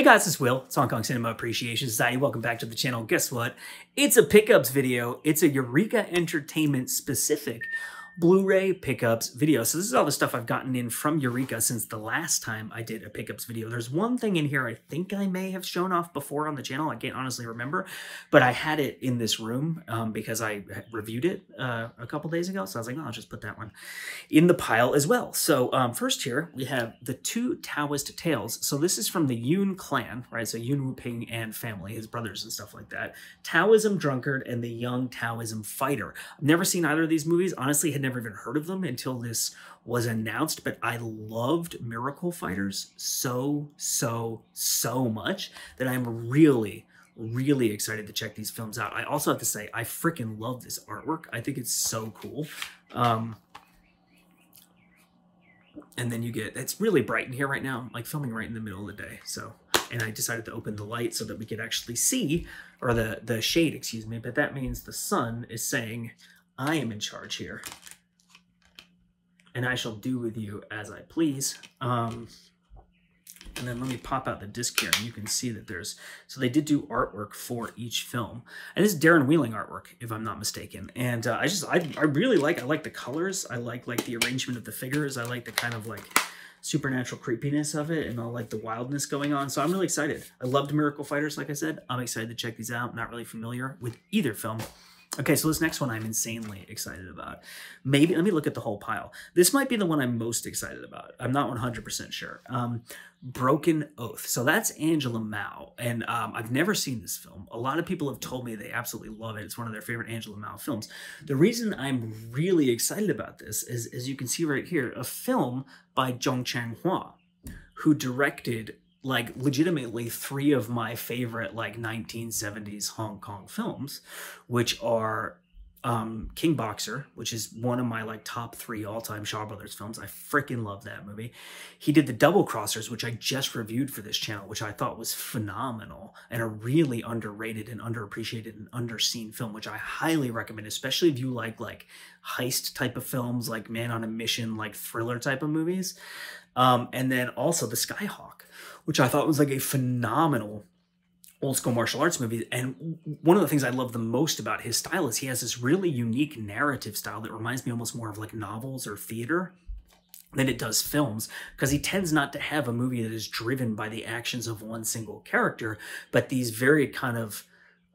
Hey guys, it's Will. It's Hong Kong Cinema Appreciation Society. Welcome back to the channel. Guess what? It's a pickups video. It's a Eureka Entertainment specific Blu-ray pickups video. So this is all the stuff I've gotten in from Eureka since the last time I did a pickups video. There's one thing in here I think I may have shown off before on the channel. I can't honestly remember, but I had it in this room um, because I reviewed it uh, a couple days ago. So I was like, oh, I'll just put that one in the pile as well. So um, first here we have the two Taoist tales. So this is from the Yuen clan, right? So Yuen Woo-ping and family, his brothers and stuff like that. Taoism drunkard and the young Taoism fighter. I've never seen either of these movies. Honestly, had never even heard of them until this was announced, but I loved Miracle Fighters so, so, so much that I'm really, really excited to check these films out. I also have to say, I freaking love this artwork. I think it's so cool. Um, and then you get, it's really bright in here right now. I'm like filming right in the middle of the day. So, and I decided to open the light so that we could actually see, or the, the shade, excuse me, but that means the sun is saying, I am in charge here and I shall do with you as I please. Um, and then let me pop out the disc here and you can see that there's, so they did do artwork for each film. And this is Darren Wheeling artwork, if I'm not mistaken. And uh, I just, I, I really like, I like the colors. I like like the arrangement of the figures. I like the kind of like supernatural creepiness of it and all like the wildness going on. So I'm really excited. I loved Miracle Fighters, like I said. I'm excited to check these out. Not really familiar with either film. Okay, so this next one I'm insanely excited about. Maybe, let me look at the whole pile. This might be the one I'm most excited about. I'm not 100% sure. Um, Broken Oath. So that's Angela Mao, and um, I've never seen this film. A lot of people have told me they absolutely love it. It's one of their favorite Angela Mao films. The reason I'm really excited about this is, as you can see right here, a film by Zhong Changhua, who directed like legitimately three of my favorite like 1970s Hong Kong films, which are um, King Boxer, which is one of my like top three all-time Shaw Brothers films. I freaking love that movie. He did the Double Crossers, which I just reviewed for this channel, which I thought was phenomenal and a really underrated and underappreciated and underseen film, which I highly recommend, especially if you like like heist type of films, like Man on a Mission, like thriller type of movies. Um, and then also The Skyhawk, which I thought was like a phenomenal old school martial arts movie. And one of the things I love the most about his style is he has this really unique narrative style that reminds me almost more of like novels or theater than it does films because he tends not to have a movie that is driven by the actions of one single character, but these very kind of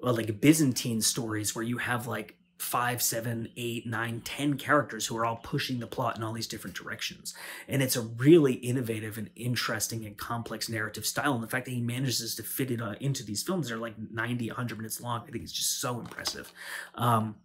well, like Byzantine stories where you have like five, seven, eight, nine, ten characters who are all pushing the plot in all these different directions. And it's a really innovative and interesting and complex narrative style. And the fact that he manages to fit it uh, into these films that are like 90, 100 minutes long, I think it's just so impressive. Um,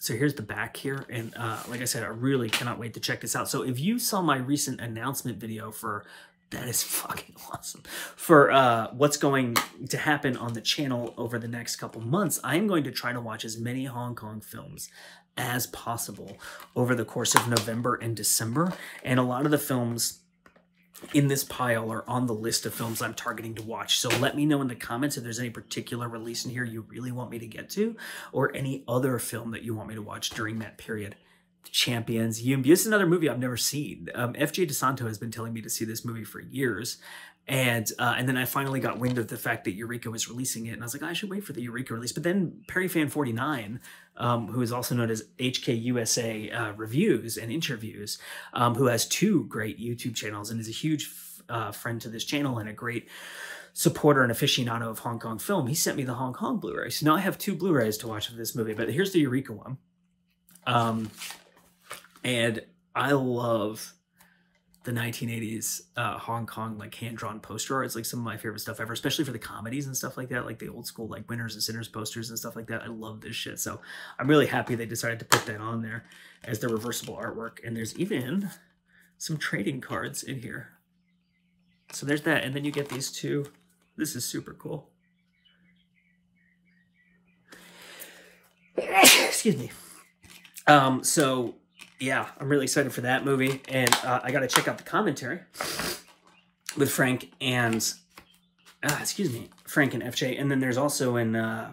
so here's the back here. And uh, like I said, I really cannot wait to check this out. So if you saw my recent announcement video for that is fucking awesome. For uh, what's going to happen on the channel over the next couple months, I'm going to try to watch as many Hong Kong films as possible over the course of November and December. And a lot of the films in this pile are on the list of films I'm targeting to watch. So let me know in the comments if there's any particular release in here you really want me to get to or any other film that you want me to watch during that period. Champions, Yuen Biao. This is another movie I've never seen. Um, FJ DeSanto has been telling me to see this movie for years. And uh, and then I finally got wind of the fact that Eureka was releasing it, and I was like, I should wait for the Eureka release. But then Perry Fan 49, um, who is also known as HK USA uh, Reviews and Interviews, um, who has two great YouTube channels and is a huge uh, friend to this channel and a great supporter and aficionado of Hong Kong film, he sent me the Hong Kong Blu-ray. So now I have two Blu-rays to watch of this movie. But here's the Eureka one. Um, and I love the 1980s uh, Hong Kong like hand-drawn poster art. It's like some of my favorite stuff ever, especially for the comedies and stuff like that, like the old school like winners and sinners posters and stuff like that. I love this shit. So I'm really happy they decided to put that on there as the reversible artwork. And there's even some trading cards in here. So there's that. And then you get these two. This is super cool. Excuse me. Um, so yeah, I'm really excited for that movie, and uh, I got to check out the commentary with Frank and uh, excuse me, Frank and FJ, and then there's also an uh,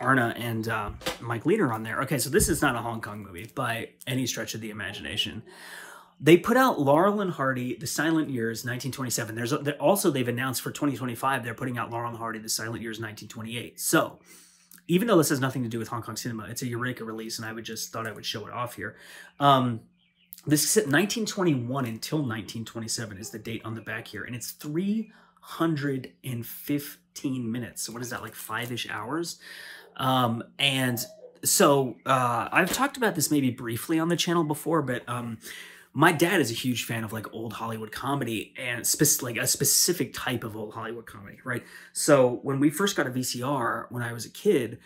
Arne and uh, Mike Leader on there. Okay, so this is not a Hong Kong movie by any stretch of the imagination. they put out Laurel and Hardy, The Silent Years, 1927. There's also they've announced for 2025 they're putting out Laurel and Hardy, The Silent Years, 1928. So even though this has nothing to do with Hong Kong cinema, it's a Eureka release, and I would just thought I would show it off here. Um, this is 1921 until 1927 is the date on the back here, and it's 315 minutes. So what is that, like five-ish hours? Um, and so uh, I've talked about this maybe briefly on the channel before, but um, my dad is a huge fan of like old Hollywood comedy and spe- like a specific type of old Hollywood comedy, right? So when we first got a VCR when I was a kid,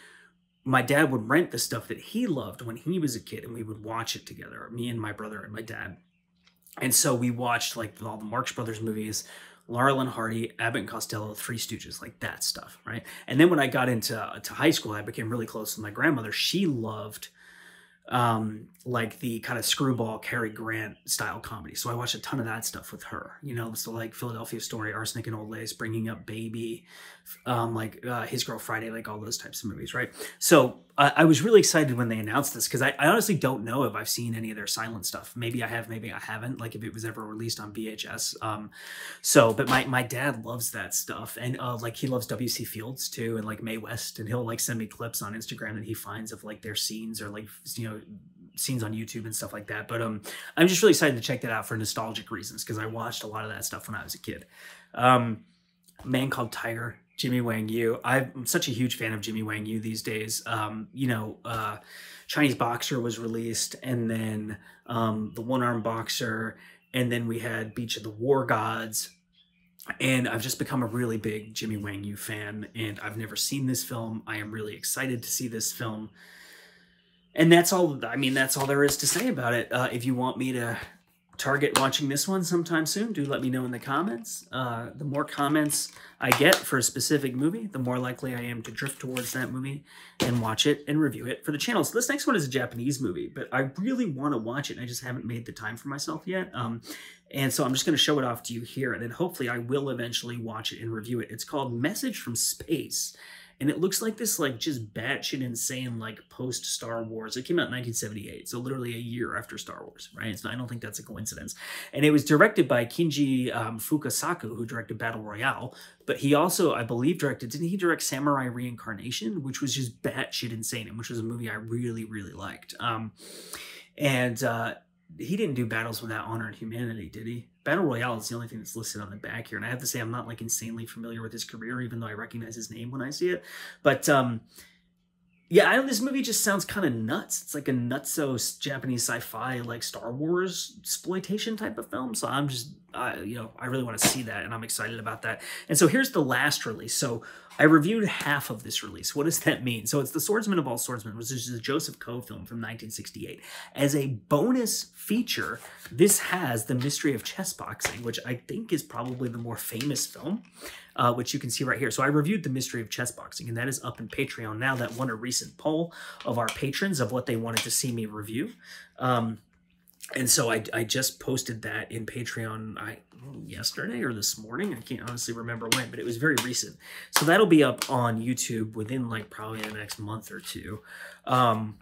my dad would rent the stuff that he loved when he was a kid and we would watch it together, me and my brother and my dad. And so we watched like all the Marx Brothers movies, Laurel and Hardy, Abbott and Costello, Three Stooges, like that stuff, right? And then when I got into uh, to high school, I became really close with my grandmother. She loved um, like the kind of screwball Cary Grant style comedy. So I watched a ton of that stuff with her, you know, so like Philadelphia Story, Arsenic and Old Lace, Bringing Up Baby, um, like uh, His Girl Friday, like all those types of movies, right? So uh, I was really excited when they announced this because I, I, honestly don't know if I've seen any of their silent stuff. Maybe I have, maybe I haven't, like if it was ever released on VHS. Um, so, but my, my dad loves that stuff. And uh, like he loves W.C. Fields too, and like Mae West. And he'll like send me clips on Instagram that he finds of like their scenes or like, you know, scenes on YouTube and stuff like that. But um, I'm just really excited to check that out for nostalgic reasons because I watched a lot of that stuff when I was a kid. Um, Man Called Tiger, Jimmy Wang Yu. I'm such a huge fan of Jimmy Wang Yu these days. Um, you know, uh, Chinese Boxer was released, and then um, The One Arm Boxer, and then we had Beach of the War Gods. And I've just become a really big Jimmy Wang Yu fan, and I've never seen this film. I am really excited to see this film and that's all i mean that's all there is to say about it uh, if you want me to target watching this one sometime soon do let me know in the comments. Uh, the more comments i get for a specific movie the more likely i am to drift towards that movie and watch it and review it for the channel so this next one is a japanese movie but i really want to watch it. I just haven't made the time for myself yet um, and so i'm just going to show it off to you here and then hopefully i will eventually watch it and review it. It's called message from space and it looks like this like just batshit insane like post Star Wars. It came out in 1978, so literally a year after Star Wars, right? So I don't think that's a coincidence. And it was directed by Kinji um, Fukasaku, who directed Battle Royale, but he also, I believe, directed. Didn't he direct Samurai Reincarnation, which was just batshit insane, and which was a movie I really really liked. Um, and uh, he didn't do Battles Without Honor and Humanity, did he? Battle Royale is the only thing that's listed on the back here. And I have to say, I'm not like insanely familiar with his career, even though I recognize his name when I see it. But um, yeah, I know this movie just sounds kind of nuts. It's like a nutso Japanese sci-fi, like Star Wars exploitation type of film. So I'm just, uh, you know, I really want to see that, and I'm excited about that. And so here's the last release. So I reviewed half of this release. What does that mean? So it's The Swordsman of All Swordsmen, which is a Joseph Kuo film from 1968. As a bonus feature, this has The Mystery of Chess Boxing, which I think is probably the more famous film uh, which you can see right here. So I reviewed The Mystery of Chess Boxing, and that is up in Patreon now. That won a recent poll of our patrons of what they wanted to see me review. Um, and so I, I just posted that in Patreon I, yesterday or this morning. I can't honestly remember when, but it was very recent. So that'll be up on YouTube within like probably the next month or two. Um,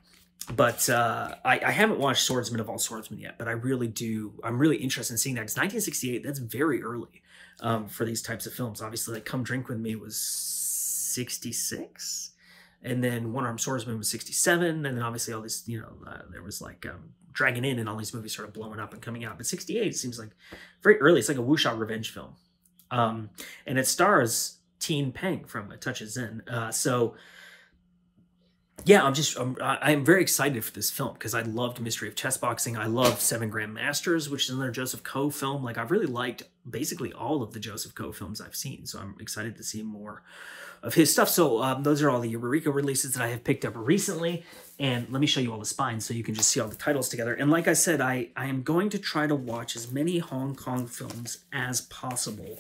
but uh, I, I, haven't watched Swordsman of All Swordsmen yet, but I really do. I'm really interested in seeing that because 1968, that's very early um, for these types of films. Obviously, like Come Drink With Me was 66. And then One Armed Swordsman was 67. And then obviously all this, you know, uh, there was like um, Dragon Inn and all these movies started blowing up and coming out. But 68 seems like very early. It's like a wuxia revenge film. Um, and it stars Tien Peng from A Touch of Zen. Uh, so yeah, I'm just I'm, I'm very excited for this film because I loved Mystery of Chess Boxing. I love Seven Grand Masters, which is another Joseph Kuo film. Like I've really liked basically all of the Joseph Kuo films I've seen, so I'm excited to see more of his stuff. So um, those are all the Eureka releases that I have picked up recently. And let me show you all the spines so you can just see all the titles together. And like I said, I, I am going to try to watch as many Hong Kong films as possible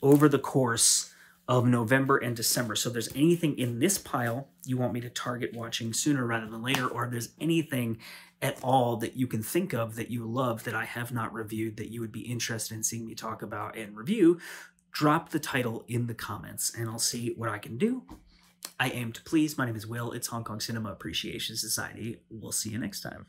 over the course of November and December. So if there's anything in this pile you want me to target watching sooner rather than later, or if there's anything at all that you can think of that you love that I have not reviewed that you would be interested in seeing me talk about and review, drop the title in the comments and I'll see what I can do. I aim to please. My name is Will. It's Hong Kong Cinema Appreciation Society. We'll see you next time.